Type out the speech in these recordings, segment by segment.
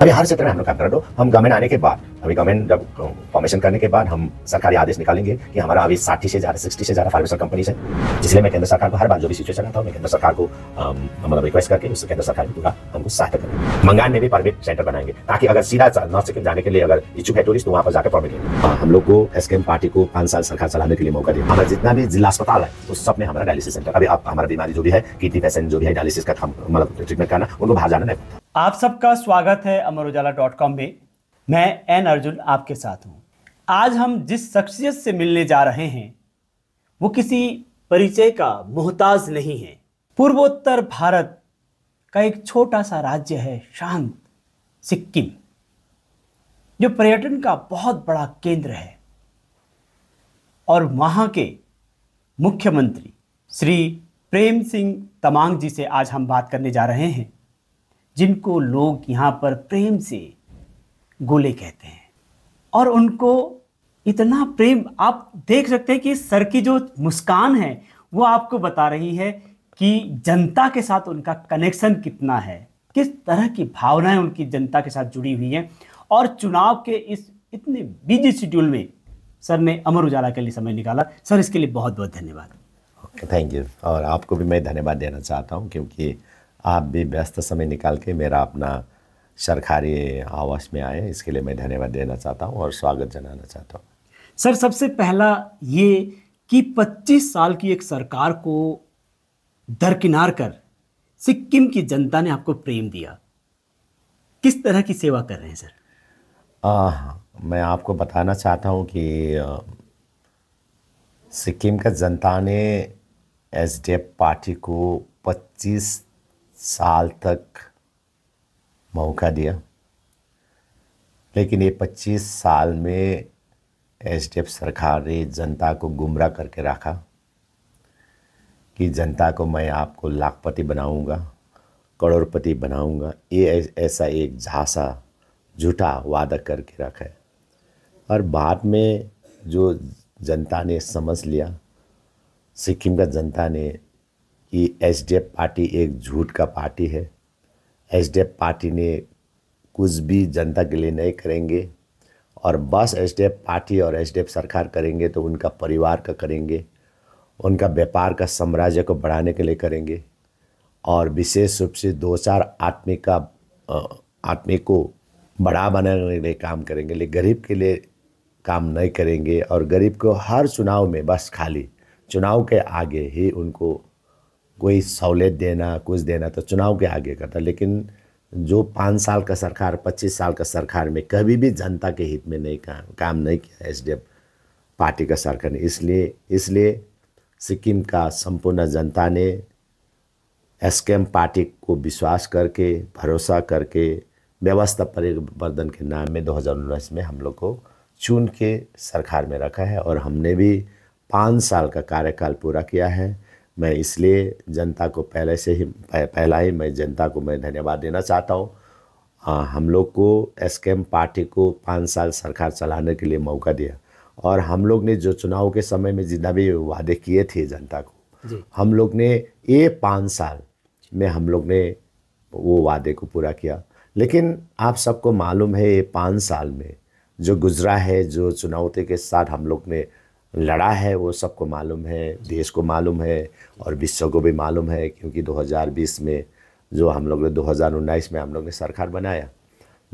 अभी हर क्षेत्र में हम लोग काम कर रहे हो। हम गवर्नमेंट आने के बाद अभी गवर्नमेंट जब फॉर्मेशन करने के बाद हम सरकारी आदेश निकालेंगे कि हमारा अभी साठी से ज़्यादा सिक्सटी से ज़्यादा फार्मेसर कंपनी है इसलिए मैं केंद्र सरकार को हर बार जो भी सिचुएशन आता हूँ मैं केंद्र सरकार को मतलब रिक्वेस्ट करके उससे केंद्र सरकार पूरा हमको सहायता करेंगे। मंगान में भी परमिट सेंटर बनाएँगे ताकि अगर सीधा नॉर्थ सिक्किम जाने के लिए अगर इच्छुक है टूरिस्ट तो वहाँ पर जाकर परमिट लेंगे हम लोग को एस पार्टी को पाँच साल सरकार चलाने के लिए मौका दिया। हमारा जितना भी जिला अस्पताल है उस सब में हमारा डायलिसिस सेंटर अभी आप हमारा बीमारी जो भी है किडनी पेशेंट जो भी है डायलिसिस का मतलब ट्रीटमेंट करना उनको बाहर जाना नहीं पड़ता। आप सबका स्वागत है अमर उजाला डॉट कॉम में। मैं एन अर्जुन आपके साथ हूँ। आज हम जिस शख्सियत से मिलने जा रहे हैं, वो किसी परिचय का मोहताज नहीं है। पूर्वोत्तर भारत का एक छोटा सा राज्य है शांत, सिक्किम, जो पर्यटन का बहुत बड़ा केंद्र है। और वहाँ के मुख्यमंत्री श्री प्रेम सिंह तमांग जी से आज हम बात करने जा रहे हैं, जिनको लोग यहाँ पर प्रेम से गोले कहते हैं। और उनको इतना प्रेम, आप देख सकते हैं कि सर की जो मुस्कान है, वो आपको बता रही है कि जनता के साथ उनका कनेक्शन कितना है, किस तरह की भावनाएँ उनकी जनता के साथ जुड़ी हुई हैं। और चुनाव के इस इतने बिज़ी शेड्यूल में सर ने अमर उजाला के लिए समय निकाला। सर, इसके लिए बहुत बहुत धन्यवाद। ओके थैंक यू और आपको भी मैं धन्यवाद देना चाहता हूँ, क्योंकि आप भी व्यस्त समय निकाल के मेरा अपना सरकारी आवास में आए इसके लिए मैं धन्यवाद देना चाहता हूँ और स्वागत जनाना चाहता हूँ। सर सबसे पहला ये कि 25 साल की एक सरकार को दरकिनार कर सिक्किम की जनता ने आपको प्रेम दिया। किस तरह की सेवा कर रहे हैं सर? आ, मैं आपको बताना चाहता हूँ कि सिक्किम का जनता ने एस पार्टी को 25 साल तक मौका दिया। लेकिन ये 25 साल में एस सरकार ने जनता को गुमराह करके रखा कि जनता को मैं आपको लाखपति बनाऊँगा, करोड़पति बनाऊँगा। ये ऐसा एक झांसा, झूठा वादा करके रखा है। और बाद में जो जनता ने समझ लिया, सिक्किम का जनता ने कि एस पार्टी एक झूठ का पार्टी है। एस पार्टी ने कुछ भी जनता के लिए नहीं करेंगे और बस एस पार्टी और एस सरकार करेंगे तो उनका परिवार का करेंगे, उनका व्यापार का साम्राज्य को बढ़ाने के लिए करेंगे और विशेष रूप से दो चार आदमी का आदमी को बड़ा बनाने के लिए काम करेंगे, लेकिन गरीब के लिए काम नहीं करेंगे और गरीब को हर चुनाव में बस खाली, चुनाव के आगे ही उनको कोई सहूलियत देना, कुछ देना तो चुनाव के आगे करता, लेकिन जो पाँच साल का सरकार, पच्चीस साल का सरकार में कभी भी जनता के हित में नहीं काम काम नहीं किया एस पार्टी का सरकार ने। इसलिए इसलिए सिक्किम का संपूर्ण जनता ने एस पार्टी को विश्वास करके, भरोसा करके, व्यवस्था परिवर्तन के नाम में दो हज़ार उन्नीस में हम लोग को चुन के सरकार में रखा है और हमने भी पाँच साल का कार्यकाल पूरा किया है। मैं इसलिए जनता को पहले से ही पहला ही मैं जनता को मैं धन्यवाद देना चाहता हूँ। हम लोग को एस पार्टी को पाँच साल सरकार चलाने के लिए मौका दिया। और हम लोग ने जो चुनाव के समय में जितना भी वादे किए थे जनता को हम लोग ने ये पाँच साल में हम लोग ने वो वादे को पूरा किया। लेकिन आप सबको मालूम है ये पाँच साल में जो गुजरा है जो चुनौती के साथ हम लोग ने लड़ा है वो सबको मालूम है देश को मालूम है और विश्व को भी मालूम है क्योंकि 2020 में जो हम लोग ने 2019 में हम लोग ने सरकार बनाया।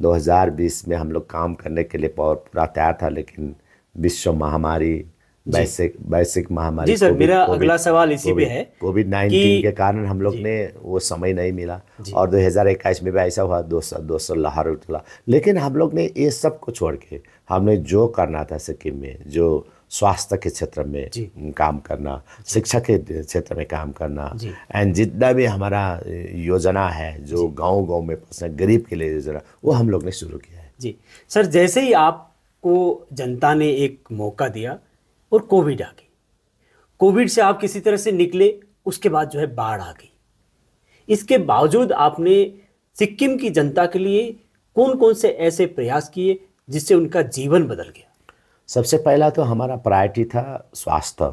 2020 में हम लोग काम करने के लिए पूरा तैयार था लेकिन विश्व महामारी वैश्विक वैश्विक महामारी जी सर मेरा अगला सवाल इसी पे है कोविड नाइन्टीन के कारण हम लोग ने वो समय नहीं मिला और 2021 में भी ऐसा हुआ दो सौ दो सौ लहर उठला। लेकिन हम लोग ने ये सबको छोड़ के हमने जो करना था सिक्किम में जो स्वास्थ्य के क्षेत्र में काम करना शिक्षा के क्षेत्र में काम करना। एंड जितना भी हमारा योजना है जो गाँव गाँव में गरीब के लिए योजना वो हम लोग ने शुरू किया है। जी। सर जैसे ही आपको जनता ने एक मौका दिया और कोविड आ गई कोविड से आप किसी तरह से निकले उसके बाद जो है बाढ़ आ गई। इसके बावजूद आपने सिक्किम की जनता के लिए कौन कौन से ऐसे प्रयास किए जिससे उनका जीवन बदल गया? सबसे पहला तो हमारा प्रायोरिटी था स्वास्थ्य।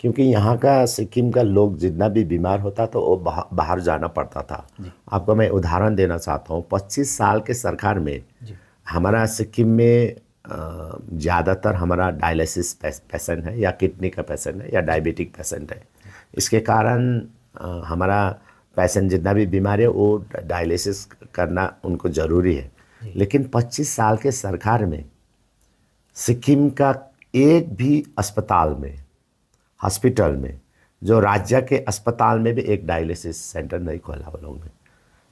क्योंकि यहाँ का सिक्किम का लोग जितना भी बीमार होता तो वो बाह- बाहर जाना पड़ता था। आपको मैं उदाहरण देना चाहता हूँ पच्चीस साल के सरकार में हमारा सिक्किम में ज़्यादातर हमारा डायलिसिस पेशेंट है या किडनी का पेशेंट है या डायबिटिक पेशेंट है। इसके कारण हमारा पेशेंट जितना भी बीमार है वो डायलिसिस करना उनको ज़रूरी है। लेकिन 25 साल के सरकार में सिक्किम का एक भी अस्पताल में हॉस्पिटल में जो राज्य के अस्पताल में भी एक डायलिसिस सेंटर नहीं खोला वो लोग ने।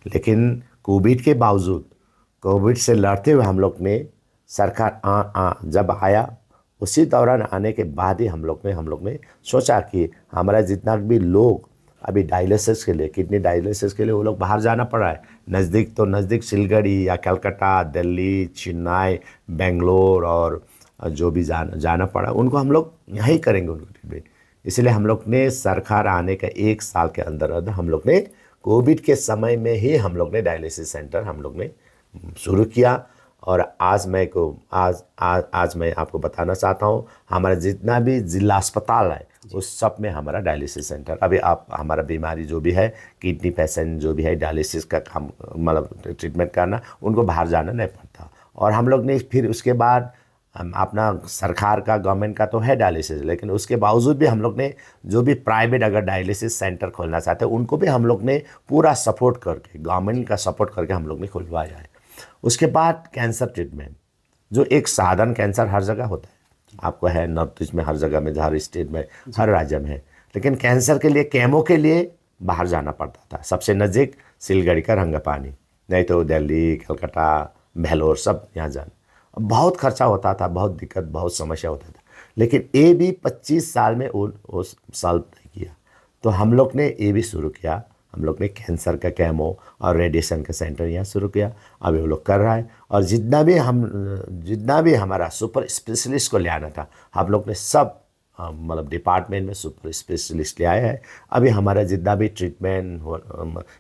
लेकिन कोविड के बावजूद कोविड से लड़ते हुए हम लोग ने सरकार आ, आ, जब आया उसी दौरान आने के बाद ही हम लोग ने हम लोग ने सोचा कि हमारा जितना भी लोग अभी डायलिसिस के लिए किडनी डायलिसिस के लिए वो लोग बाहर जाना पड़ रहा है। नज़दीक तो नज़दीक सिलगढ़ी या कलकत्ता दिल्ली चेन्नई बेंगलोर और जो भी जाना जाना पड़ा, उनको हम लोग यहीं करेंगे उनको ट्रीटमेंट इसलिए हम लोग ने सरकार आने का एक साल के अंदर अंदर हम लोग ने कोविड के समय में ही हम लोग ने डायलिसिस सेंटर हम लोग ने शुरू किया। और आज मैं को, आज आज आज मैं आपको बताना चाहता हूँ, हमारा जितना भी जिला अस्पताल है उस सब में हमारा डायलिसिस सेंटर, अभी आप, हमारा बीमारी जो भी है, किडनी पेशेंट जो भी है, डायलिसिस का काम मतलब ट्रीटमेंट करना, उनको बाहर जाना नहीं पड़ता। और हम लोग ने फिर उसके बाद अपना सरकार का गवर्नमेंट का तो है डायलिसिस लेकिन उसके बावजूद भी हम लोग ने जो भी प्राइवेट अगर डायलिसिस सेंटर खोलना चाहते हैं उनको भी हम लोग ने पूरा सपोर्ट करके गवर्नमेंट का सपोर्ट करके हम लोग ने खुलवाया है। उसके बाद कैंसर ट्रीटमेंट जो एक साधारण कैंसर हर जगह होता है। आपको है नॉर्थ ईस्ट में हर जगह में हर स्टेट में हर राज्य में है। लेकिन कैंसर के लिए केमो के लिए बाहर जाना पड़ता था। सबसे नज़दीक सिलगढ़ी का रंगपानी नहीं तो दिल्ली कलकत्ता भेलोर सब यहाँ जाना। बहुत खर्चा होता था, बहुत दिक्कत, बहुत समस्या होता था। लेकिन ए भी 25 साल में उन, उस सॉल्व नहीं किया। तो हम लोग ने ए भी शुरू किया। हम लोग ने कैंसर का कैमो और रेडिएशन का सेंटर यहाँ शुरू किया। अभी वो लोग कर रहा है। और जितना भी हम, जितना भी हमारा सुपर स्पेशलिस्ट को ले आना था, हम लोग ने सब मतलब डिपार्टमेंट में सुपर स्पेशलिस्ट ले आए हैं। अभी हमारा जितना भी ट्रीटमेंट हो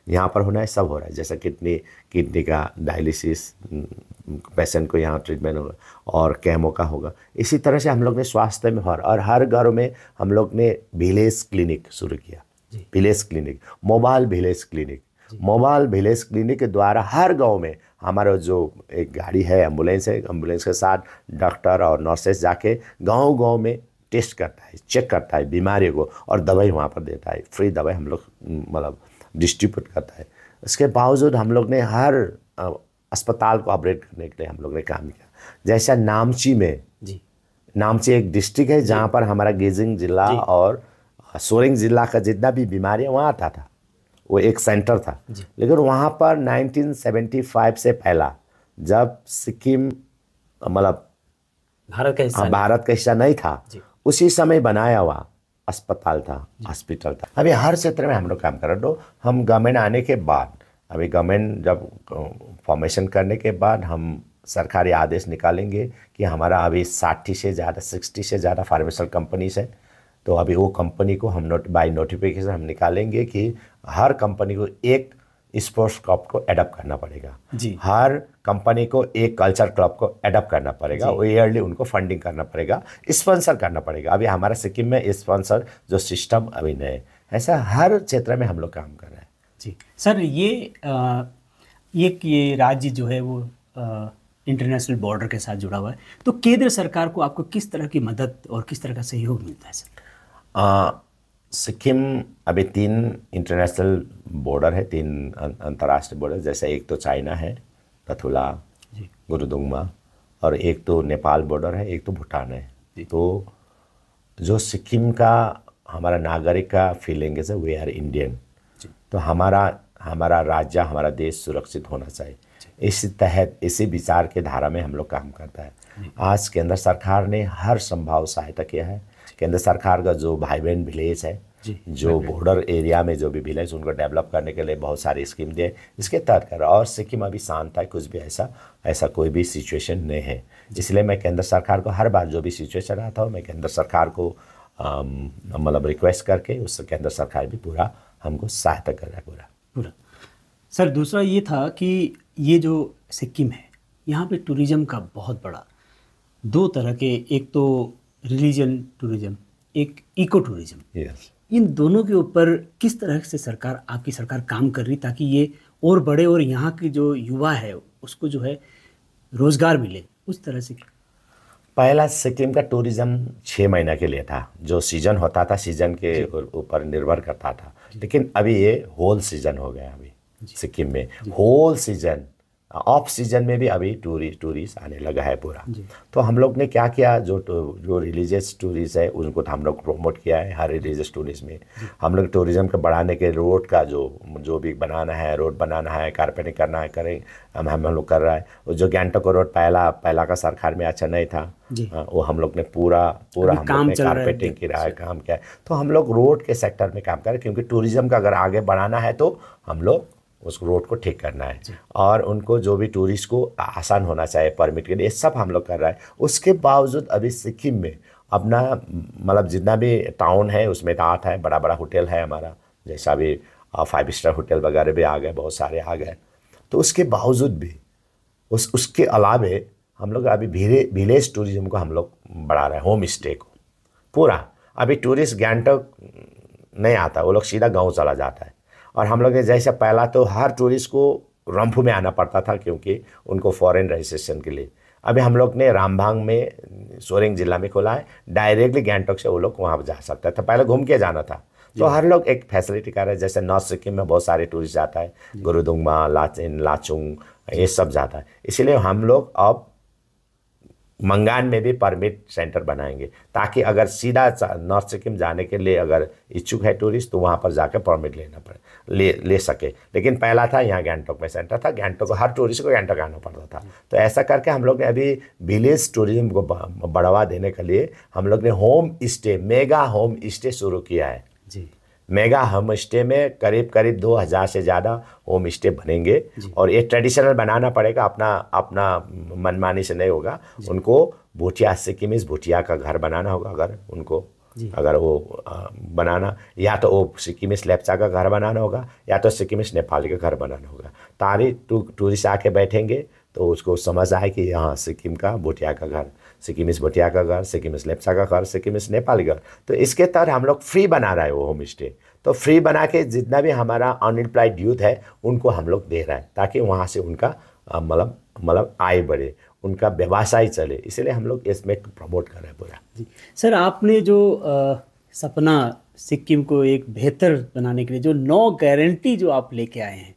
यहाँ पर होना है सब हो रहा है। जैसा किडनी किडनी का डायलिसिस पेशेंट को यहाँ ट्रीटमेंट होगा और कैमो का होगा। इसी तरह से हम लोग ने स्वास्थ्य में हर और हर घर में हम लोग ने विलेज क्लिनिक शुरू किया। Village clinic mobile village clinic mobile village clinic के द्वारा हर गाँव में हमारा जो एक गाड़ी है एंबुलेंस है एंबुलेंस के साथ डॉक्टर और नर्सेस जाके गाँव गाँव में टेस्ट करता है चेक करता है बीमारी को और दवाई वहाँ पर देता है। फ्री दवाई हम लोग मतलब डिस्ट्रीब्यूट करता है। इसके बावजूद हम लोग ने हर अस्पताल को अपग्रेड करने के लिए हम लोग ने काम किया। जैसा नामची में जी। नामची एक डिस्ट्रिक्ट है जहाँ पर हमारा गेजिंग जिला और सोरेंग जिला का जितना भी बीमारी है वहाँ आता था। वो एक सेंटर था। लेकिन वहाँ पर 1975 से पहला जब सिक्किम मतलब भारत का हिस्सा हाँ, भारत का हिस्सा नहीं था जी। उसी समय बनाया हुआ अस्पताल था हॉस्पिटल था। अभी हर क्षेत्र में हम लोग काम कर रहे हैं। तो हम गवर्नमेंट आने के बाद अभी गवर्नमेंट जब फॉर्मेशन करने के बाद हम सरकारी आदेश निकालेंगे कि हमारा अभी साठी से ज़्यादा सिक्सटी से ज़्यादा फार्मेसल कंपनीज़ है। तो अभी वो कंपनी को हम नोट बाई नोटिफिकेशन हम निकालेंगे कि हर कंपनी को एक स्पोर्ट्स क्लब को एडप्ट करना पड़ेगा। जी। हर कंपनी को एक कल्चर क्लब को एडप्ट करना पड़ेगा वो ईयरली उनको फंडिंग करना पड़ेगा स्पॉन्सर करना पड़ेगा। अभी हमारा सिक्किम में स्पॉन्सर जो सिस्टम अभी नए ऐसा हर क्षेत्र में हम लोग काम कर रहे हैं। जी। सर ये अ, ये राज्य जो है वो इंटरनेशनल बॉर्डर के साथ जुड़ा हुआ है तो केंद्र सरकार को आपको किस तरह की मदद और किस तरह का सहयोग मिलता है सर? सिक्किम अभी तीन इंटरनेशनल बॉर्डर है तीन अं- अंतर्राष्ट्रीय बॉर्डर जैसे एक तो चाइना है रथुला गुरुदुंगमा और एक तो नेपाल बॉर्डर है एक तो भूटान है। तो जो सिक्किम का हमारा नागरिक का फीलिंग है वी आर इंडियन तो हमारा हमारा राज्य हमारा देश सुरक्षित होना चाहिए। इसी तहत इसी विचार के धारा में हम लोग काम करता है। आज केंद्र सरकार ने हर संभव सहायता किया है। केंद्र सरकार का जो भाई बहन विलेज है जी, बॉर्डर एरिया में जो भी विलेज उनको डेवलप करने के लिए बहुत सारी स्कीम दिए। इसके तहत कर और सिक्किम अभी शांत है कुछ भी ऐसा ऐसा कोई भी सिचुएशन नहीं है। इसलिए मैं केंद्र सरकार को हर बार जो भी सिचुएशन आता हूँ मैं केंद्र सरकार को मतलब रिक्वेस्ट करके उस केंद्र सरकार भी पूरा हमको सहायता कर रहा है पूरा। पूरा। सर दूसरा ये था कि ये जो सिक्किम है यहाँ पे टूरिज़्म का बहुत बड़ा दो तरह के एक तो रिलीजन टूरिज़्म एक इको टूरिज़्म यस इन दोनों के ऊपर किस तरह से सरकार आपकी सरकार काम कर रही ताकि ये और बड़े और यहाँ की जो युवा है उसको जो है रोज़गार मिले उस तरह से पहला सिक्किम का टूरिज़्म छः महीना के लिए था जो सीज़न होता था सीज़न के ऊपर निर्भर करता था। लेकिन अभी ये होल सीज़न हो गया अभी सिक्किम में। होल सीज़न ऑफ़ सीज़न में भी अभी टूरिस्ट टूरिस्ट आने लगा है पूरा। तो हम लोग ने क्या किया जो जो रिलीजियस टूरिस्ट है उनको तो हम लोग प्रमोट किया है हर रिलीजियस टूरिस्ट में। हम लोग टूरिज़्म को बढ़ाने के रोड का जो जो भी बनाना है रोड बनाना है कारपेटिंग करना है करें हम हम लोग कर रहा है। जो गैंगटोक रोड पहला पहला का सरकार में अच्छा नहीं था। हाँ, वो हम लोग ने पूरा पूरा हम ने कारपेटिंग किया है काम किया है। तो हम लोग रोड के सेक्टर में काम करें क्योंकि टूरिज़्म का अगर आगे बढ़ाना है तो हम लोग उस रोड को ठीक करना है। और उनको जो भी टूरिस्ट को आसान होना चाहिए परमिट के लिए सब हम लोग कर रहा है। उसके बावजूद अभी सिक्किम में अपना मतलब जितना भी टाउन है उसमें दाँत है बड़ा बड़ा होटल है हमारा। जैसा भी फाइव स्टार होटल वगैरह भी आ गए बहुत सारे आ गए। तो उसके बावजूद भी उस उसके अलावे हम लोग अभी भीले विलेज टूरिज़्म को हम लोग बढ़ा रहे हैं होम स्टे को। पूरा। अभी टूरिस्ट गैंगटॉक नहीं आता वो लोग सीधा गाँव चला जाता है। और हम लोग जैसे पहला तो हर टूरिस्ट को रंफू में आना पड़ता था क्योंकि उनको फॉरेन रजिस्ट्रेशन के लिए। अभी हम लोग ने रामभांग में सोरेंग जिला में खोला है। डायरेक्टली गैंगटॉक से वो लोग वहाँ जा सकते थे। पहले घूम के जाना था। तो हर लोग एक फैसिलिटी कर रहे हैं। जैसे नॉर्थ सिक्किम में बहुत सारे टूरिस्ट जाता है। गुरुदुंगमा लाचिन लाचुंग ये सब जाता है। इसीलिए हम लोग अब मंगान में भी परमिट सेंटर बनाएँगे, ताकि अगर सीधा नॉर्थ सिक्किम जाने के लिए अगर इच्छुक है टूरिस्ट तो वहाँ पर जाकर परमिट लेना पड़े, ले ले सके। लेकिन पहला था यहाँ गैंगटोक में सेंटर था। गैंगटोक हर टूरिस्ट को गैंगटोक आना पड़ता था। तो ऐसा करके हम लोग ने अभी विलेज टूरिज़्म को बढ़ावा देने के लिए हम लोग ने home stay mega home stay शुरू किया है। मेगा होम स्टे में करीब करीब दो हज़ार से ज़्यादा होम स्टे बनेंगे। और ये ट्रेडिशनल बनाना पड़ेगा अपना अपना मनमानी से नहीं होगा। उनको भूटिया सिक्किमिस भूटिया का घर बनाना होगा अगर उनको अगर वो बनाना या तो वो सिक्किमिस लेप्चा का घर बनाना होगा या तो सिक्किमिस नेपाल का घर बनाना होगा। तारी टू टूरिस्ट आके बैठेंगे तो उसको समझ आए कि यहाँ सिक्किम का भूटिया का घर सिक्किम इस भोटिया का घर सिक्किम इस लेप्चा का घर सिक्किमिस नेपाली घर। तो इसके तहत हम लोग फ्री बना रहे हैं वो होम स्टे तो फ्री बना के जितना भी हमारा अनएम्प्लॉयड यूथ है उनको हम लोग दे रहे हैं ताकि वहाँ से उनका मतलब मतलब आय बढ़े उनका व्यवसाय चले। इसलिए हम लोग इसमें प्रमोट कर रहे हैं पूरा। जी। सर आपने जो आ, सपना सिक्किम को एक बेहतर बनाने के लिए जो नौ गारंटी जो आप लेके आए हैं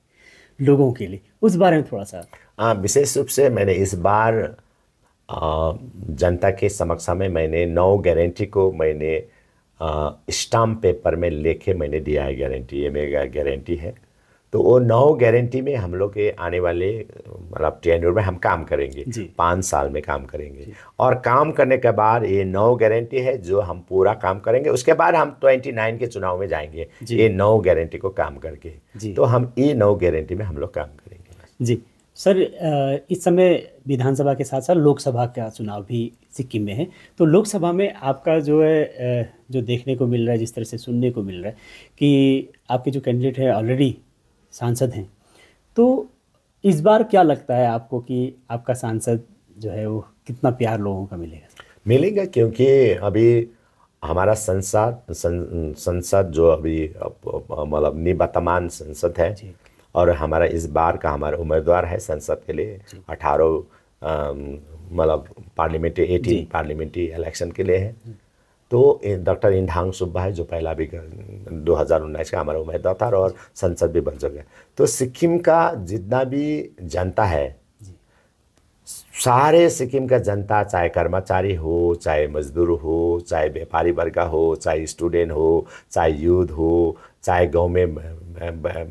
लोगों के लिए उस बारे में थोड़ा सा हाँ विशेष रूप से मैंने इस बार जनता के समक्ष में मैंने नौ गारंटी को मैंने स्टाम्प पेपर में लेके मैंने दिया है गारंटी ये मेरा गारंटी है। तो वो नौ गारंटी में हम लोग के आने वाले मतलब टेन्योर में हम काम करेंगे। पाँच साल में काम करेंगे। और काम करने के बाद ये नौ गारंटी है जो हम पूरा काम करेंगे। उसके बाद हम ट्वेंटी नाइन के चुनाव में जाएँगे ये नौ गारंटी को काम करके। तो हम ये नौ गारंटी में हम लोग काम करेंगे। जी। सर इस समय विधानसभा के साथ साथ लोकसभा का चुनाव भी सिक्किम में है। तो लोकसभा में आपका जो है जो देखने को मिल रहा है जिस तरह से सुनने को मिल रहा है कि आपके जो कैंडिडेट हैं ऑलरेडी सांसद हैं। तो इस बार क्या लगता है आपको कि आपका सांसद जो है वो कितना प्यार लोगों का मिलेगा? मिलेगा क्योंकि अभी हमारा संसद संसद जो अभी मतलब निवर्तमान संसद है और हमारा इस बार का हमारा उम्मीदवार है संसद के लिए अठारह मतलब पार्लियामेंट्री एटीन पार्लियामेंट्री इलेक्शन के लिए है। तो डॉक्टर इंधांग सुब्बा है जो पहला भी दो हज़ार उन्नीस का हमारा उम्मीदवार था और संसद भी बन चुके है। तो सिक्किम का जितना भी जनता है सारे सिक्किम का जनता चाहे कर्मचारी हो चाहे मजदूर हो चाहे व्यापारी वर्ग हो चाहे स्टूडेंट हो चाहे यूथ हो चाहे गाँव में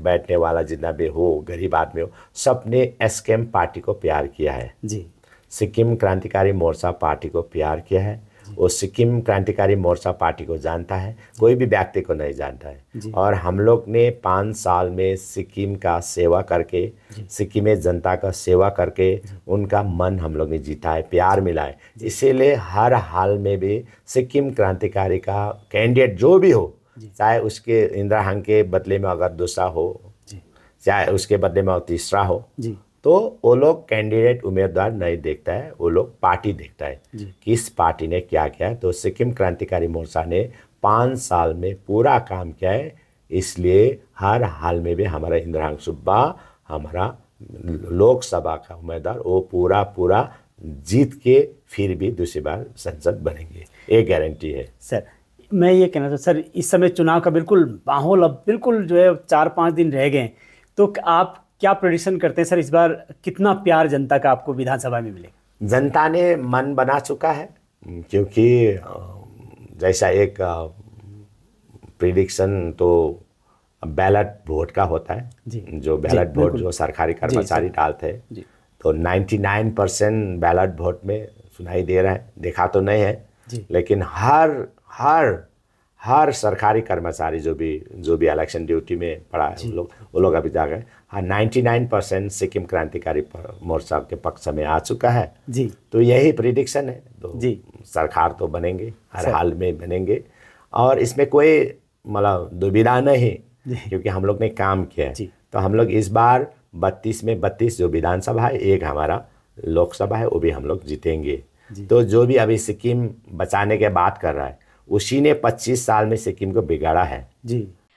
बैठने वाला जितना भी हो गरीब आदमी हो सबने एस पार्टी को प्यार किया है। जी। सिक्किम क्रांतिकारी मोर्चा पार्टी को प्यार किया है। वो सिक्किम क्रांतिकारी मोर्चा पार्टी को जानता है कोई भी व्यक्ति को नहीं जानता है। और हम लोग ने पाँच साल में सिक्किम का सेवा करके सिक्किम जनता का सेवा करके उनका मन हम लोग ने जीता है प्यार मिला है। इसीलिए हर हाल में भी सिक्किम क्रांतिकारी का कैंडिडेट जो भी हो चाहे उसके इंदिरा हांग के बदले में अगर दूसरा हो चाहे उसके बदले में तीसरा हो तो वो लोग कैंडिडेट उम्मीदवार नहीं देखता है वो लोग पार्टी देखता है। किस पार्टी ने क्या किया है? तो सिक्किम क्रांतिकारी मोर्चा ने पाँच साल में पूरा काम किया है इसलिए हर हाल में भी हमारा इंद्रांग सुब्बा हमारा लोकसभा का उम्मीदवार वो पूरा पूरा जीत के फिर भी दूसरी बार संसद बनेंगे ये गारंटी है। सर मैं ये कहना चाहता सर इस समय चुनाव का बिल्कुल माहौल अब बिल्कुल जो है चार पाँच दिन रह गए तो आप क्या प्रोडिक्शन करते हैं सर इस बार कितना प्यार जनता का आपको विधानसभा में मिलेगा? जनता ने मन बना चुका है क्योंकि जैसा एक प्रिडिक्शन तो बैलेट वोट का होता है। जी। बैलेट वोट जो सरकारी कर्मचारी डालते हैं। तो 99 परसेंट बैलेट वोट में सुनाई दे रहा है देखा तो नहीं है लेकिन हर हर हर सरकारी कर्मचारी जो भी जो भी इलेक्शन ड्यूटी में पड़ा है वो लोग वो लोग अभी जा गए हाँ 99 परसेंट सिक्किम क्रांतिकारी मोर्चा के पक्ष में आ चुका है। जी। तो यही प्रिडिक्शन है। तो जी। सरकार तो बनेंगे हर हाल में बनेंगे। और इसमें कोई मतलब दुविधा नहीं क्योंकि हम लोग ने काम किया है। तो हम लोग इस बार बत्तीस में बत्तीस जो विधानसभा है एक हमारा लोकसभा है वो भी हम लोग जीतेंगे। तो जो भी अभी सिक्किम बचाने के बात कर रहा है उसी ने 25 साल में सिक्किम को बिगाड़ा है। जी।